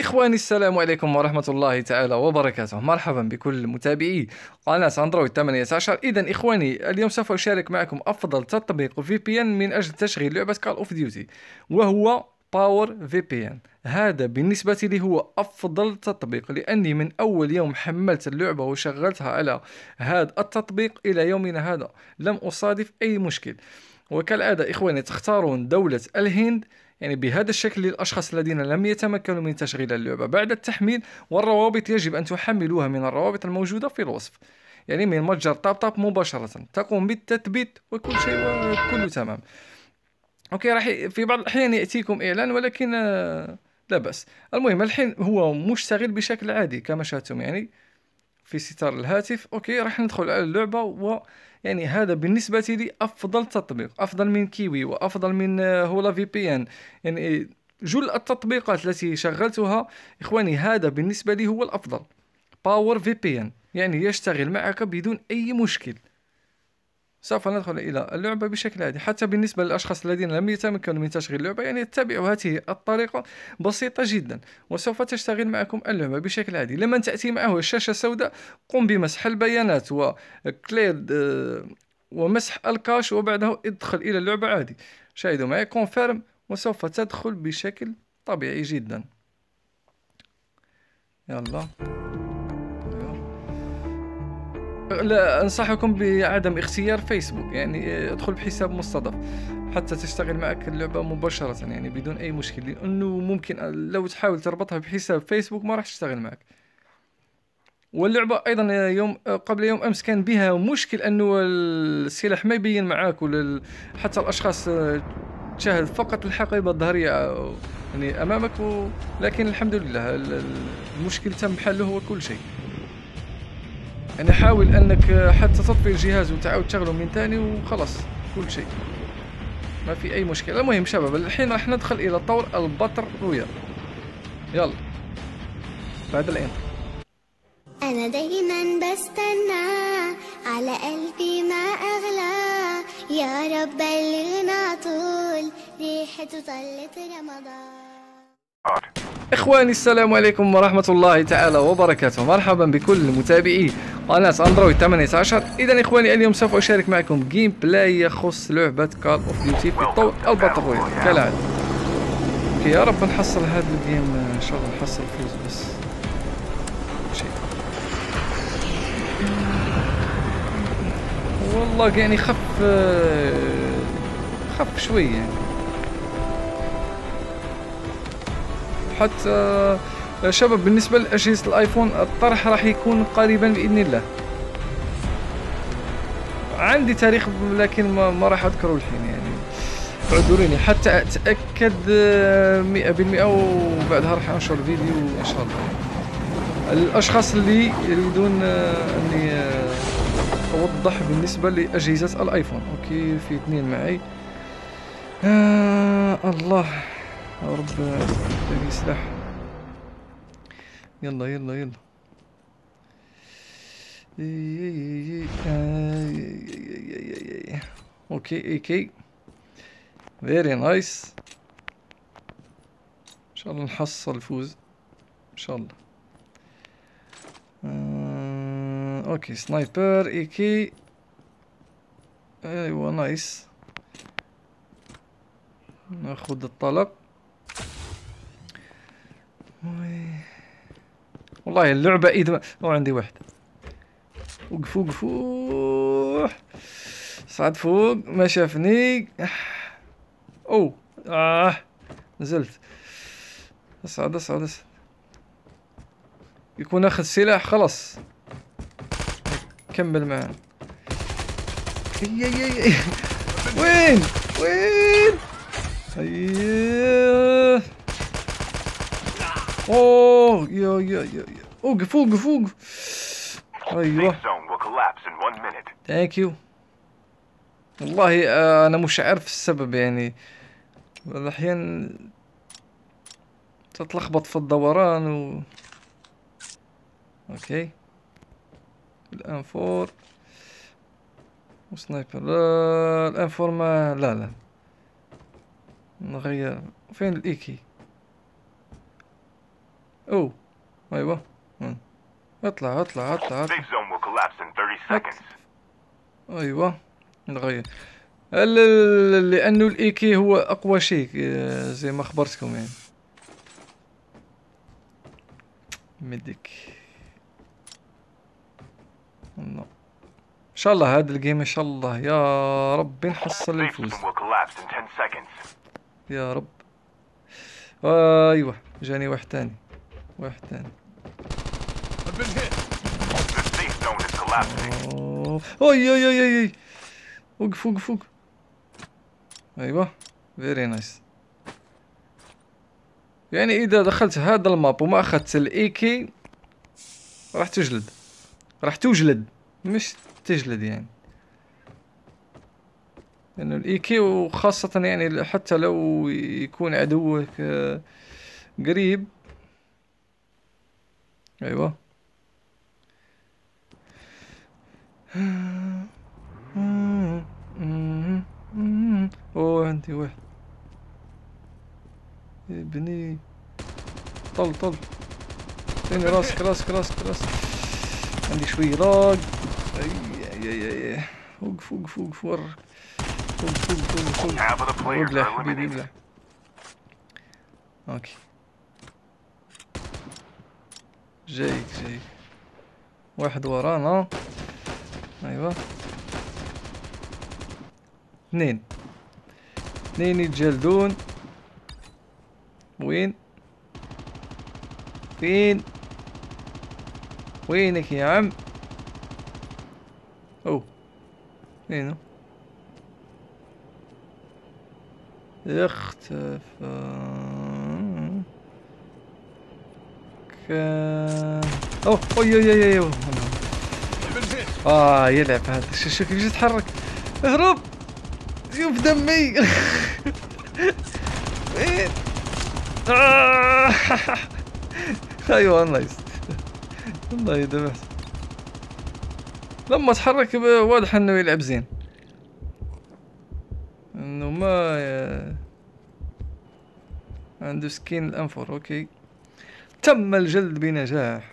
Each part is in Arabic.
إخواني السلام عليكم ورحمة الله تعالى وبركاته. مرحبا بكل متابعي قناة أندرويد 18 إذا إخواني اليوم سوف أشارك معكم أفضل تطبيق VPN من أجل تشغيل لعبة Call of Duty وهو Power VPN هذا بالنسبة لي هو أفضل تطبيق لأني من أول يوم حملت اللعبة وشغلتها على هذا التطبيق إلى يومنا هذا. لم أصادف أي مشكل. وكالعادة إخواني تختارون دولة الهند يعني بهذا الشكل للأشخاص الذين لم يتمكنوا من تشغيل اللعبة. بعد التحميل والروابط يجب أن تحملوها من الروابط الموجودة في الوصف. يعني من متجر TapTap مباشرة. تقوم بالتثبيت وكل شيء كله تمام. okay راح في بعض الأحيان يأتيكم إعلان ولكن آه، لا بأس. المهم الحين هو مشتغل بشكل عادي كما شاهدتم. يعني في ستار الهاتف. okay راح ندخل على اللعبة و يعني هذا بالنسبة لي أفضل تطبيق أفضل من Kiwi وأفضل من آه، Hola VPN. يعني جل التطبيقات التي شغلتها إخواني هذا بالنسبة لي هو الأفضل. Power VPN. يعني يشتغل معك بدون أي مشكل. سوف ندخل إلى اللعبة بشكل عادي. حتى بالنسبة للأشخاص الذين لم يتمكنوا من تشغيل اللعبة يعني اتبعوا هذه الطريقة بسيطة جدا وسوف تشتغل معكم اللعبة بشكل عادي. لمن تأتي معه الشاشة السوداء قم بمسح البيانات و clear ومسح ال cache وبعده ادخل إلى اللعبة عادي. شاهدوا معي confirm وسوف تدخل بشكل طبيعي جدا. يلا. لا أنصحكم بعدم اختيار فيسبوك يعني ادخل بحساب مستضاف حتى تشتغل معك اللعبة مباشرة يعني بدون أي مشكل لأنه ممكن لو تحاول تربطها بحساب فيسبوك ما راح تشتغل معك. واللعبة أيضا يوم قبل يوم أمس كان بها مشكل أنه السلاح ما يبين معاك ولا حتى الأشخاص تشاهد فقط الحقيبة الظهرية يعني أمامك لكن الحمد لله المشكل تم حله وكل شيء. يعني حاول أنك حتى تطفي الجهاز وتعاود تشغله من ثاني وخلاص كل شيء. ما في أي مشكلة. المهم شباب الحين راح ندخل إلى طور البطر رويال. يلا. بعد ال intro أنا دايما بستنى على قلبي ما أغلى. يا رب بلغنا طول ريحة طلة رمضان. إخواني السلام عليكم ورحمة الله تعالى وبركاته. مرحبا بكل متابعي قناة أندرويد 18 اذا إخواني اليوم سوف أشارك معكم gameplay يخص لعبة Call of Duty في الطور ال Battle Royale كالعادة يا رب نحصل هذا الجيم. إن شاء الله نحصل فوز بس. والله يعني خف خف شوي يعني. حتى شباب بالنسبة لأجهزة الآيفون الطرح راح يكون قريبا بإذن الله. عندي تاريخ لكن ما, راح أذكره الحين يعني. اعذروني حتى أتأكد مئة بالمئة وبعدها راح أنشر فيديو إن شاء الله. الأشخاص اللي يريدون أني أوضح بالنسبة لأجهزة الآيفون. أوكي في اثنين معي. آه الله. رب تلاقي سلاح. يلا يلا يلا. okay AK very nice إن شاء الله نحصل الفوز. إن شاء الله. آه، okay. sniper AK. أيوه nice. ناخذ الطلب. والله اللعبة إذا أو عندي واحد. وقف وقف صعد فوق ما شافني. أو آه. نزلت. اصعد اصعد اصعد يكون أخذ سلاح خلاص. كمل معاه وين؟ وين؟ أيوه. اوه يا يا يا اوقف اوقف اوقف أيوه thank you والله أنا مش عارف السبب يعني. أحيانا تتلخبط في الدوران و okay. ال M4. و sniper لا ال M4 ما لا لا. نغير. فين ال AK؟ أو أيوه. اطلع اطلع اطلع اطلع. Safe zone will collapse in 30 seconds. أيوه. نغير. لأنه ال AK هو أقوى شيء آه، زي ما خبرتكم يعني. medic إن شاء الله هذا ال game إن شاء الله. يا رب نحصل الفوز. zone will collapse in 10 seconds. يا رب. أيوه. جاني واحد تاني. واحد. اي اي اي اي اي وقف وقف وقف. أيوه very nice يعني إذا دخلت هذا ال map وما أخذت ال AK راح تجلد. راح توجلد مش تجلد يعني. لأنه الاي كي وخاصة يعني حتى لو يكون عدوك آه، قريب أيوه. أوه عندي واحد. يا ابني. طل طل. فيني راسك راسك راسك راسك. عندي شوي راق أي أي أي أي وقف وقف وقف ورك وقف وقف وقف وقف Half of the players ابلع are حبيبي eliminated. ابلع أوكي. جايك جايك واحد ورانا. أيوه. اثنين. اثنين يتجلدون. وين؟ فين؟ وينك يا عم؟ أو. وينه؟ اختفى. كان أوه اوي اوي اوي آه يلعب هذا. شوف شوف كيف يتحرك؟ اهرب شوف دمي. وين آه. أيوه nice والله ذبحت لما تحرك واضح إنه يلعب زين. إنه ما عنده سكين الانفر okay. تم الجلد بنجاح.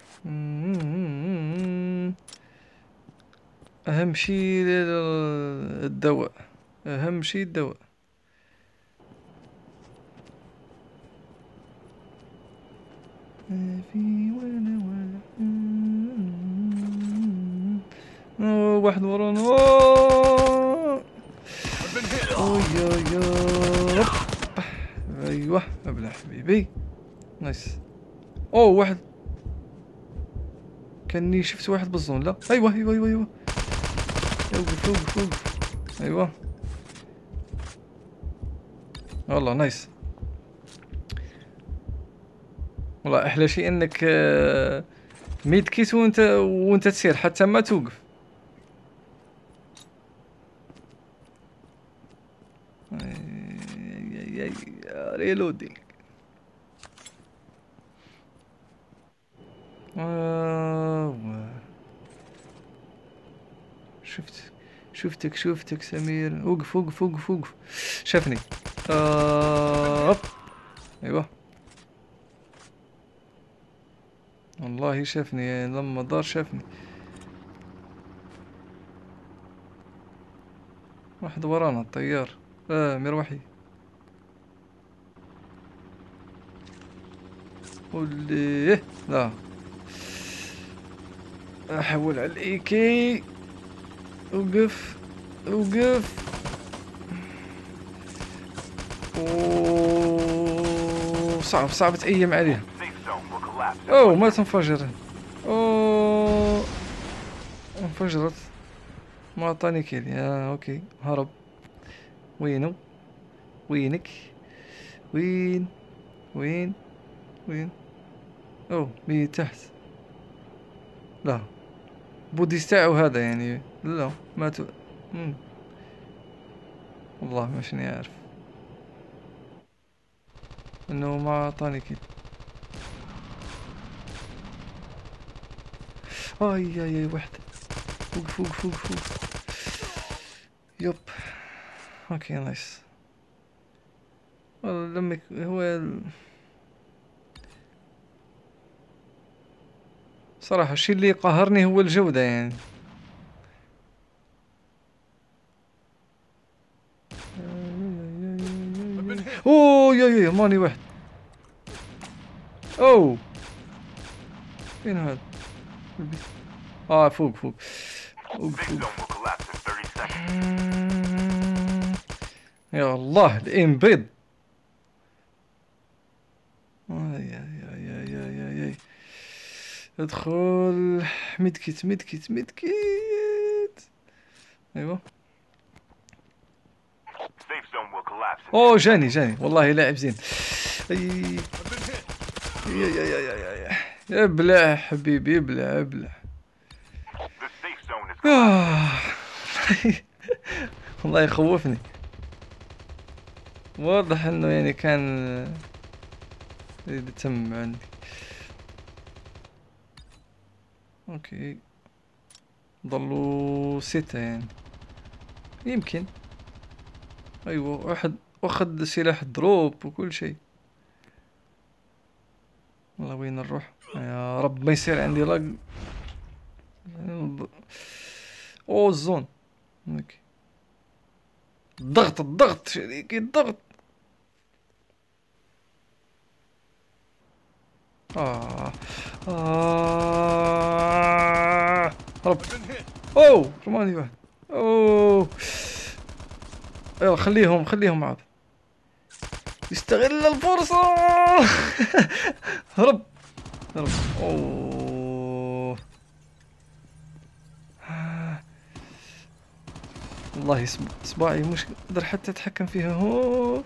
أهم شيء الدواء أهم شيء الدواء. في ولا ولا واحد ورانا أيوه. أبلع حبيبي. نايس. اوه واحد كاني شفت واحد بال zone لا أيوه أيوه أيوه أيوه وقف وقف وقف أيوه والله nice والله أحلى شيء انك آه، med kit وانت وانت تسير حتى ما توقف reloading آه شفت شفتك شفتك سمير. وقف وقف وقف وقف. شافني. آه هوب. أيوه. والله شافني لما دار شافني. واحد ورانا الطيار. آه مروحي. واللي لا. أحول على ال AK وقف وقف. صعب صعب ت aim عليه أوه ما تنفجر أوه. انفجرت. ما اعطاني kill. يا okay. هرب. وينو؟ وينك؟ وين؟ وين؟ وين؟ أوه مي تحت. لا. بوديس تاعو هذا يعني. لا ما تو. والله ماشي عارف إنه ما أعطاني كيل أي أي أي واحد وقف وقف وقف وقف yep. okay nice. والله لما هو ال- صراحة الشيء اللي قهرني هو الجودة يعني. أوه يا يا ماني واحد أوه. فين هذا. آه فوق فوق. فوق Safe فوق. Zone will collapse in 30 seconds. يا الله الام بيض آه، أدخل. مدكت مدكت مدكت أيوه. أوه جاني جاني. والله لاعب زين. أي. يا يا يا يا يا يا ابلع حبيبي ابلع ابلع آه. والله يخوفني. واضح إنه يعني كان إذا تم عندي. أوكي. ضلوا ستة يعني. يمكن. أيوه واحد. واخد سلاح دروب وكل شيء. والله وين نروح يا رب ما يصير عندي لق أوه الزون. الضغط الضغط شريكي الضغط. آه. آه. رب. أوه رماني واحد. أوه. يلا خليهم خليهم عاد يستغل الفرصة. هرب. هرب. أوه. والله إصبعي مش قادر حتى أتحكم فيها. هو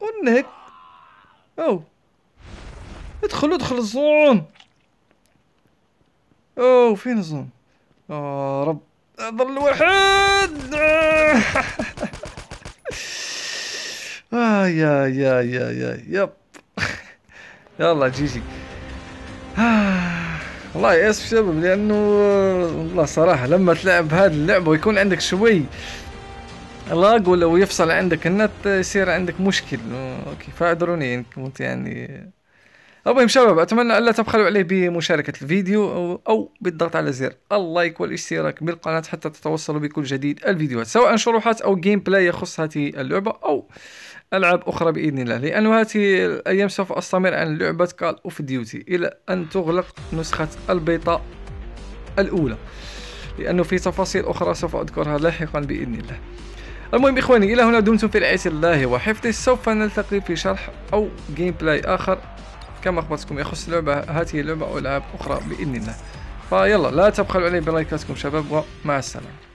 ونك أو. ادخل ادخل الزون. اوه فين ال zone؟ يا رب. ضل واحد يا يا يا يا yep يلا GG. والله ياسف شباب لأنه والله صراحة لما تلعب هذه اللعبة ويكون عندك شوي lag ولا ويفصل عندك النت يصير عندك مشكل okay فاعذروني إن كنت يعني المهم شباب أتمنى الا تبخلوا علي بمشاركة الفيديو أو, أو بالضغط على زر ال like والاشتراك بالقناة حتى تتوصلوا بكل جديد الفيديوهات سواء شروحات أو gameplay يخص هذه اللعبة أو ألعاب أخرى بإذن الله. لأن هذه الأيام سوف أستمر عن لعبة Call of Duty إلى أن تغلق نسخة البيتا الأولى. لأنه في تفاصيل أخرى سوف أذكرها لاحقا بإذن الله. المهم إخواني إلى هنا دمتم في رعاية الله وحفظه. سوف نلتقي في شرح أو gameplay آخر. كما أخبرتكم يخص لعبه هذه اللعبة أو ألعاب أخرى بإذن الله. فيلا لا تبخلوا علي بلايكاتكم شباب ومع السلامة.